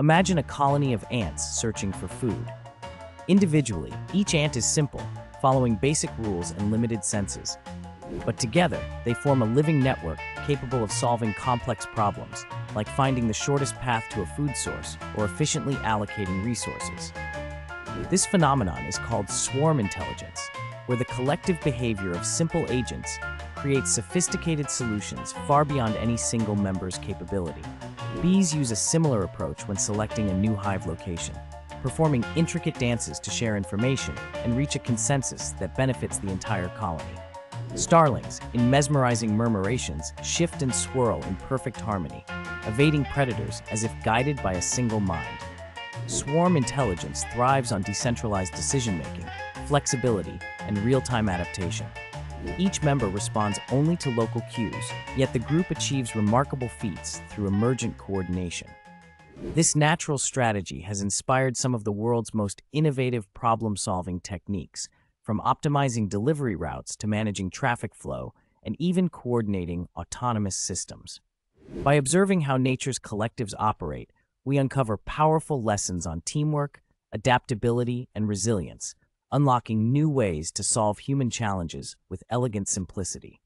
Imagine a colony of ants searching for food. Individually, each ant is simple, following basic rules and limited senses. But together, they form a living network capable of solving complex problems, like finding the shortest path to a food source or efficiently allocating resources. This phenomenon is called swarm intelligence, where the collective behavior of simple agents creates sophisticated solutions far beyond any single member's capability. Bees use a similar approach when selecting a new hive location, performing intricate dances to share information and reach a consensus that benefits the entire colony. Starlings, in mesmerizing murmurations, shift and swirl in perfect harmony, evading predators as if guided by a single mind. Swarm intelligence thrives on decentralized decision-making, flexibility, and real-time adaptation. Each member responds only to local cues, yet the group achieves remarkable feats through emergent coordination. This natural strategy has inspired some of the world's most innovative problem-solving techniques, from optimizing delivery routes to managing traffic flow and even coordinating autonomous systems. By observing how nature's collectives operate, we uncover powerful lessons on teamwork, adaptability, and resilience, unlocking new ways to solve human challenges with elegant simplicity.